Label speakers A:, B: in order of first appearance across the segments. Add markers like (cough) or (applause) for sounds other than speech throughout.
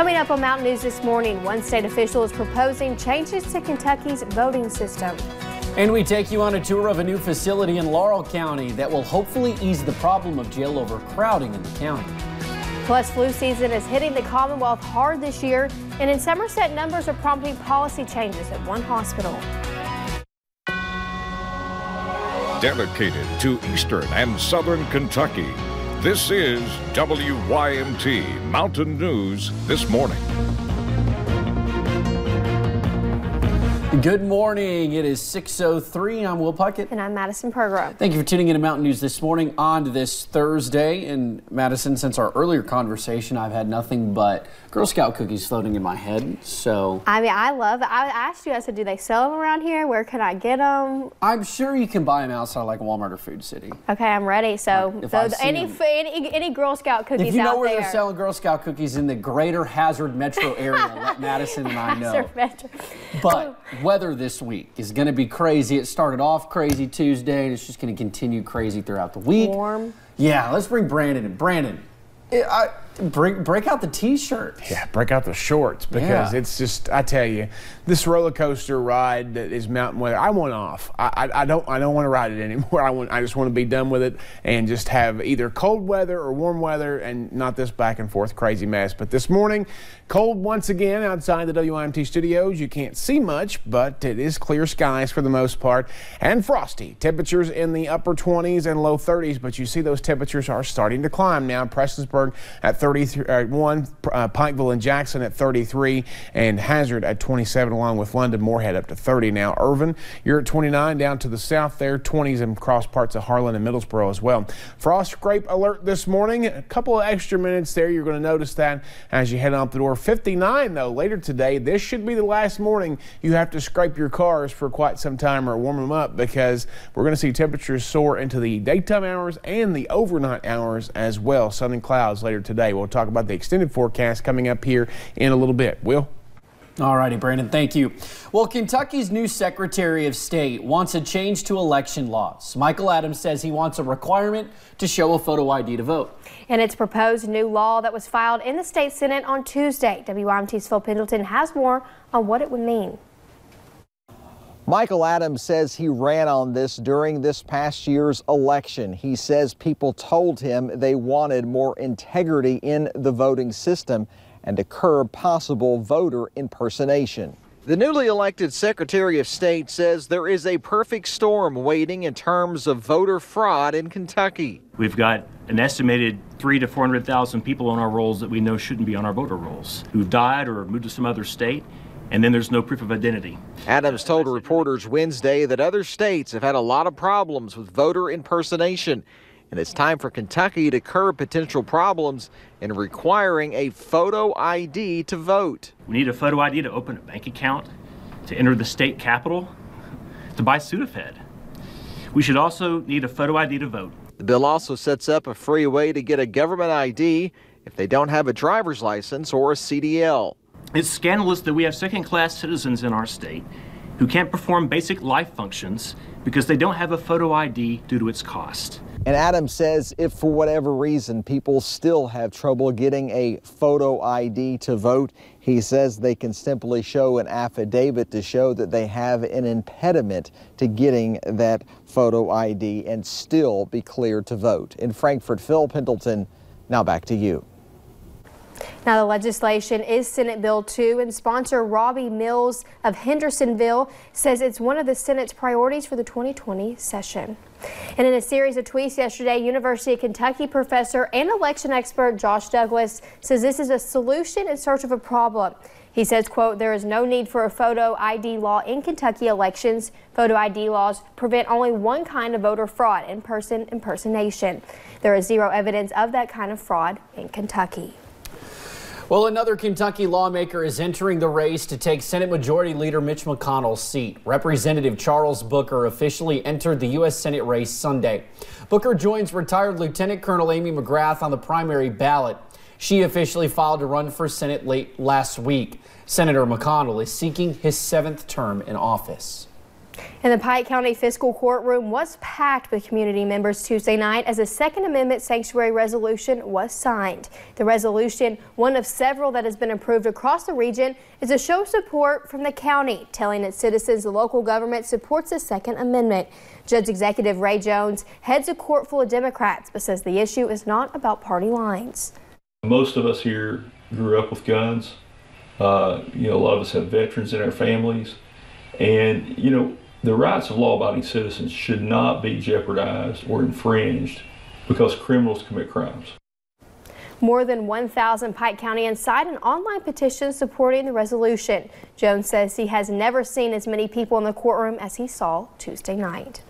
A: Coming up on Mountain News this morning, one state official is proposing changes to Kentucky's voting system.
B: And we take you on a tour of a new facility in Laurel County that will hopefully ease the problem of jail overcrowding in the county.
A: Plus, flu season is hitting the Commonwealth hard this year, and in Somerset, numbers are prompting policy changes at one hospital.
C: Dedicated to Eastern and Southern Kentucky, this is WYMT Mountain News This Morning.
B: Good morning. It is 6.03. I'm Will Puckett.
A: And I'm Madison Pergram.
B: Thank you for tuning in to Mountain News this morning on this Thursday. And Madison, since our earlier conversation, I've had nothing but Girl Scout cookies floating in my head. So
A: I mean, I love. I asked you. I said, "Do they sell them around here? Where can I get them?"
B: I'm sure you can buy them outside like Walmart or Food City.
A: Okay, I'm ready. So, so any, any any Girl Scout cookies
B: If you know where
A: there.
B: they're selling Girl Scout cookies in the greater Hazard metro area, let (laughs) Madison and I know.
A: Hazard Metro.
B: But weather this week is going to be crazy. It started off crazy Tuesday, and it's just going to continue crazy throughout the week.
A: Warm.
B: Yeah, let's bring Brandon in. Brandon, eh, I, break break out the t-shirt.
D: Yeah, break out the shorts because
B: Yeah.
D: it's just I tell you, this roller coaster ride that is mountain weather. I want off. I, I, I don't I don't want to ride it (laughs) anymore. I want I just want to be done with it and just have either cold weather or warm weather and not this back and forth crazy mess. But this morning, cold once again outside the WYMT studios. You can't see much, but it is clear skies for the most part and frosty. Temperatures in the upper 20s and low 30s, but you see those temperatures are starting to climb now. In Prestonsburg at 31, uh, Pikeville and Jackson at 33, and Hazard at 27, along with London Morehead up to 30 now. Irvine, you're at 29 down to the south there, 20s in cross parts of Harlan and Middlesboro as well. Frost scrape alert this morning. A couple of extra minutes there. You're going to notice that as you head out the door. 59 though later today. This should be the last morning you have to scrape your cars for quite some time or warm them up because we're going to see temperatures soar into the daytime hours and the overnight hours as well. Sun and clouds later today. We'll talk about the extended forecast coming up here in a little bit. Will?
B: All righty, Brandon, thank you. Well, Kentucky's new Secretary of State wants a change to election laws. Michael Adams says he wants a requirement to show a photo ID to vote.
A: And its proposed new law that was filed in the state senate on Tuesday. WYMT's Phil Pendleton has more on what it would mean.
E: Michael Adams says he ran on this during this past year's election. He says people told him they wanted more integrity in the voting system and to curb possible voter impersonation. The newly elected Secretary of State says there is a perfect storm waiting in terms of voter fraud in Kentucky.
F: We've got an estimated three to 400,000 people on our rolls that we know shouldn't be on our voter rolls, who've died or moved to some other state, and then there's no proof of identity.
E: Adams told reporters Wednesday that other states have had a lot of problems with voter impersonation, and it's time for Kentucky to curb potential problems in requiring a photo ID to vote.
F: We need a photo ID to open a bank account, to enter the state capitol, to buy Sudafed. We should also need a photo ID to vote.
E: The bill also sets up a free way to get a government ID if they don't have a driver's license or a CDL.
F: It's scandalous that we have second class citizens in our state who can't perform basic life functions because they don't have a photo ID due to its cost.
E: And Adams says if for whatever reason people still have trouble getting a photo ID to vote, he says they can simply show an affidavit to show that they have an impediment to getting that photo ID and still be cleared to vote. In Frankfort, Phil Pendleton, now back to you.
A: Now, the legislation is Senate Bill 2, and sponsor Robby Mills of Hendersonville says it's one of the Senate's priorities for the 2020 session. And in a series of tweets yesterday, University of Kentucky professor and election expert Josh Douglas says this is a solution in search of a problem. He says, quote, there is no need for a photo ID law in Kentucky elections. Photo ID laws prevent only one kind of voter fraud, in-person impersonation. There is zero evidence of that kind of fraud in Kentucky.
B: Well, another Kentucky lawmaker is entering the race to take Senate Majority Leader Mitch McConnell's seat. Representative Charles Booker officially entered the U.S. Senate race Sunday. Booker joins retired Lieutenant Colonel Amy McGrath on the primary ballot. She officially filed to run for Senate late last week. Senator McConnell is seeking his seventh term in office.
A: And the Pike County Fiscal Courtroom was packed with community members Tuesday night as a Second Amendment sanctuary resolution was signed. The resolution, one of several that has been approved across the region, is a show of support from the county, telling its citizens the local government supports the Second Amendment. Judge Executive Ray Jones heads a court full of Democrats, but says the issue is not about party lines.
G: Most of us here grew up with guns. Uh, you know, a lot of us have veterans in our families. And, you know, the rights of law abiding citizens should not be jeopardized or infringed because criminals commit crimes.
A: More than 1,000 Pike Countyans signed an online petition supporting the resolution. Jones says he has never seen as many people in the courtroom as he saw Tuesday night.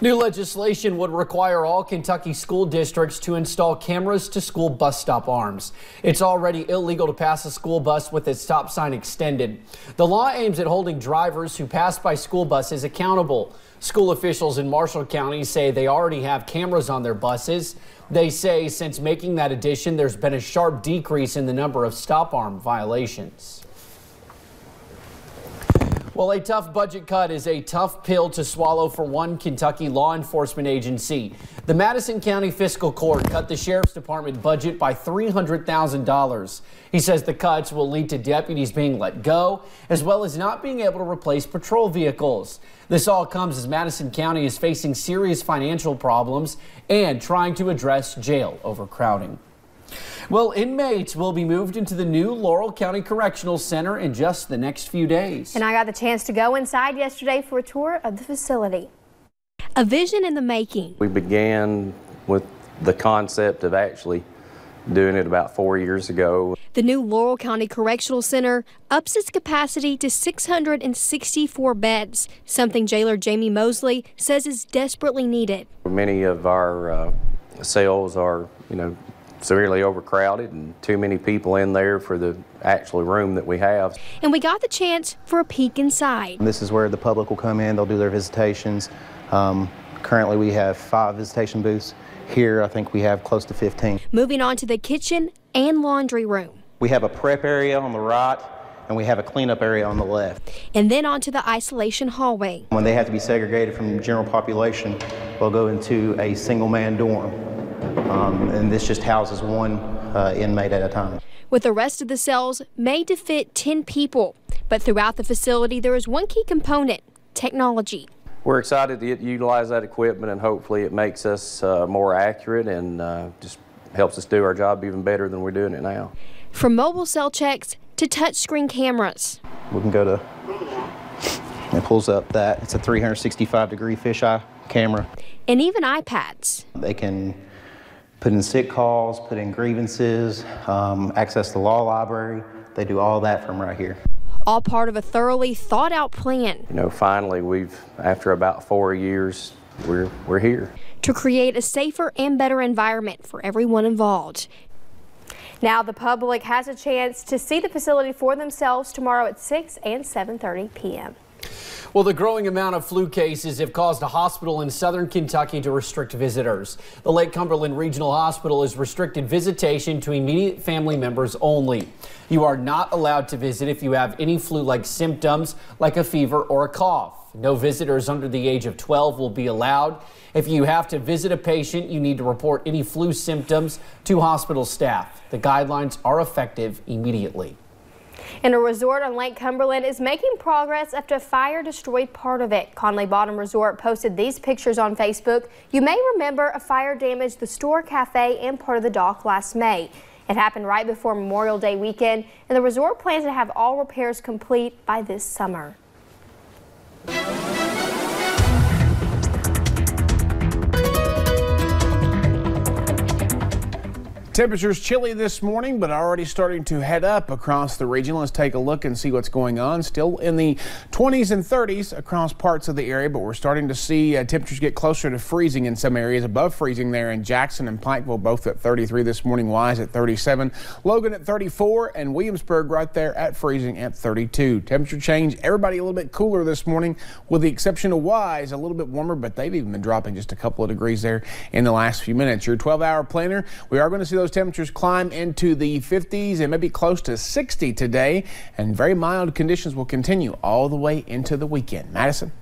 B: New legislation would require all Kentucky school districts to install cameras to school bus stop arms. It's already illegal to pass a school bus with its stop sign extended. The law aims at holding drivers who pass by school buses accountable. School officials in Marshall County say they already have cameras on their buses. They say since making that addition, there's been a sharp decrease in the number of stop arm violations. Well, a tough budget cut is a tough pill to swallow for one Kentucky law enforcement agency. The Madison County Fiscal Court cut the Sheriff's Department budget by $300,000. He says the cuts will lead to deputies being let go, as well as not being able to replace patrol vehicles. This all comes as Madison County is facing serious financial problems and trying to address jail overcrowding. Well, inmates will be moved into the new Laurel County Correctional Center in just the next few days.
A: And I got the chance to go inside yesterday for a tour of the facility. A vision in the making.
H: We began with the concept of actually doing it about four years ago.
A: The new Laurel County Correctional Center ups its capacity to 664 beds, something jailer Jamie Mosley says is desperately needed.
H: Many of our uh, cells are, you know, severely overcrowded and too many people in there for the actual room that we have.
A: And we got the chance for a peek inside.
I: This is where the public will come in, they'll do their visitations. Um, currently we have five visitation booths. Here I think we have close to 15.
A: Moving on to the kitchen and laundry room.
I: We have a prep area on the right and we have a cleanup area on the left.
A: And then onto the isolation hallway.
I: When they have to be segregated from the general population, they'll go into a single man dorm. Um, and this just houses one uh, inmate at a time.
A: With the rest of the cells made to fit 10 people. But throughout the facility, there is one key component technology.
H: We're excited to utilize that equipment, and hopefully, it makes us uh, more accurate and uh, just helps us do our job even better than we're doing it now.
A: From mobile cell checks to touchscreen cameras.
I: We can go to, it pulls up that. It's a 365 degree fisheye camera.
A: And even iPads.
I: They can put in sick calls, put in grievances, um, access the law library. They do all that from right here.
A: All part of a thoroughly thought out plan.
H: You know, finally, we've, after about four years, we're, we're here.
A: To create a safer and better environment for everyone involved. Now the public has a chance to see the facility for themselves tomorrow at 6 and 7.30 p.m.
B: Well, the growing amount of flu cases have caused a hospital in southern Kentucky to restrict visitors. The Lake Cumberland Regional Hospital has restricted visitation to immediate family members only. You are not allowed to visit if you have any flu-like symptoms like a fever or a cough. No visitors under the age of 12 will be allowed. If you have to visit a patient, you need to report any flu symptoms to hospital staff. The guidelines are effective immediately.
A: And a resort on Lake Cumberland is making progress after a fire destroyed part of it. Conley Bottom Resort posted these pictures on Facebook. You may remember a fire damaged the store cafe and part of the dock last May. It happened right before Memorial Day weekend, and the resort plans to have all repairs complete by this summer.
D: Temperatures chilly this morning, but already starting to head up across the region. Let's take a look and see what's going on. Still in the 20s and 30s across parts of the area, but we're starting to see uh, temperatures get closer to freezing in some areas. Above freezing there in Jackson and Pikeville, both at 33 this morning. Wise at 37. Logan at 34, and Williamsburg right there at freezing at 32. Temperature change. Everybody a little bit cooler this morning, with the exception of Wise, a little bit warmer, but they've even been dropping just a couple of degrees there in the last few minutes. Your 12-hour planner. We are going to see those those temperatures climb into the 50s and maybe close to 60 today, and very mild conditions will continue all the way into the weekend. Madison?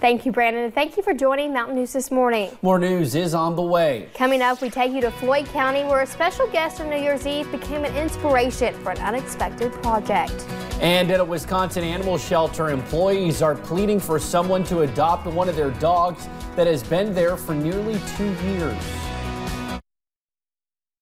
A: Thank you, Brandon, and thank you for joining Mountain News this morning.
B: More news is on the way.
A: Coming up, we take you to Floyd County, where a special guest on New Year's Eve became an inspiration for an unexpected project.
B: And at a Wisconsin animal shelter, employees are pleading for someone to adopt one of their dogs that has been there for nearly two years.